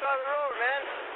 side of the road, man.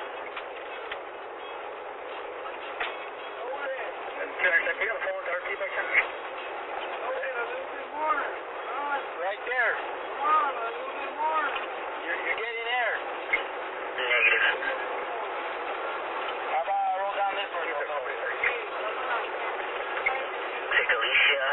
Take Alicia,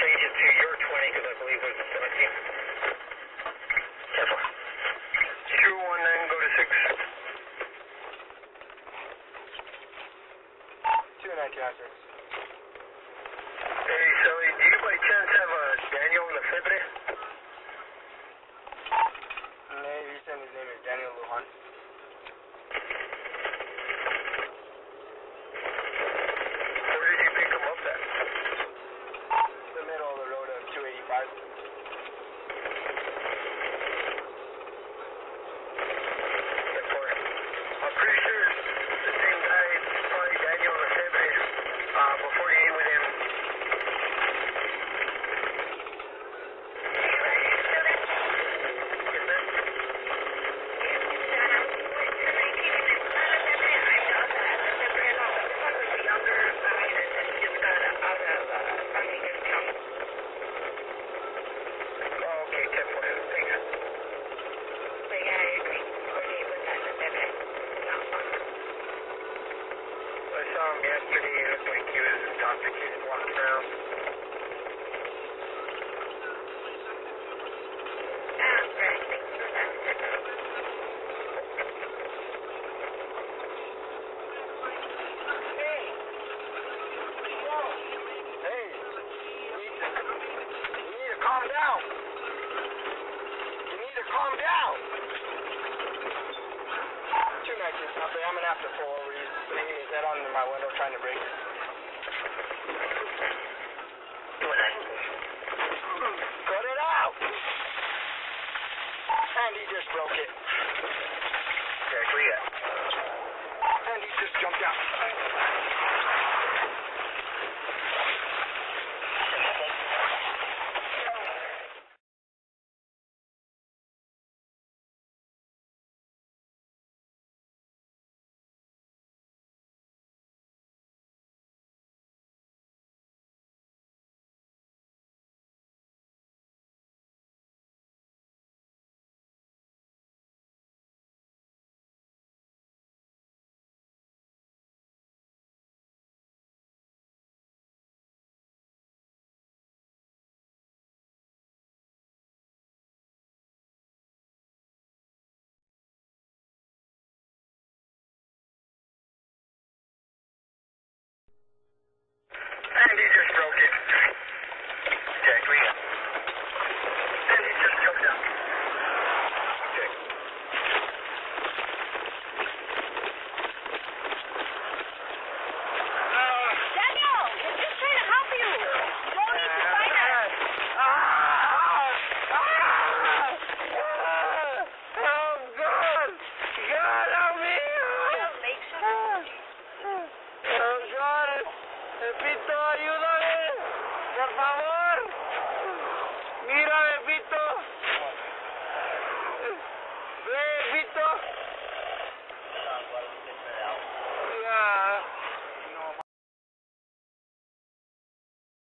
change it to your 20 because I believe there's a 17. 219, go to 6. 219, after. Hey, Sally, do you by chance have a Daniel Lefebvre? that on my window trying to break it. Put it out! And he just broke it. Okay, clear. And he just jumped out. and he just